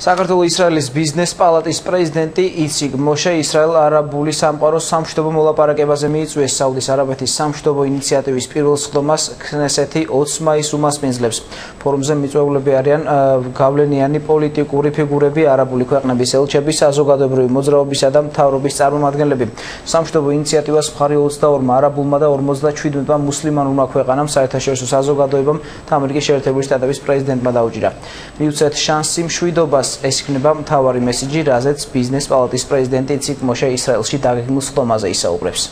საქართველოს ისრაელის ბიზნეს პალატის პრეზიდენტი იციგ მოშე ისრაელ-არაბული სამყაროს სამშვიდობო მოლაპარაკებაზე მიიწვიეს საუდის არაბეთის სამშვიდობო ინიციატივის პირველ სხდომას ქნესეთი 20 მაისს უმასპინძლებს. ფორუმზე მიწვეულები არიან გავლენიანი პოლიტიკური ფიგურები, არაბული ქვეყნების ელჩები, საზოგადოებრივი მოძრაობისა და მთავრობის წარმომადგენლები. სამშვიდობო ინიციატივას მხარი 22-მა არაბულმა და 57-მა მუსლიმანულმა ქვეყანამ საერთაშორისო საზოგადოებამ და ამერიკის შეერთებული შტატების პრეზიდენტმა დაუჭირა. მიუწეთ შანსი მშვიდობას ეს იქნება მთავარი მესიჯი, რაზეც ბიზნეს პალატის პრეზიდენტი ციკ მოშე ისრაელში დაგეგმილ სხდომაზე ისაუბრებს.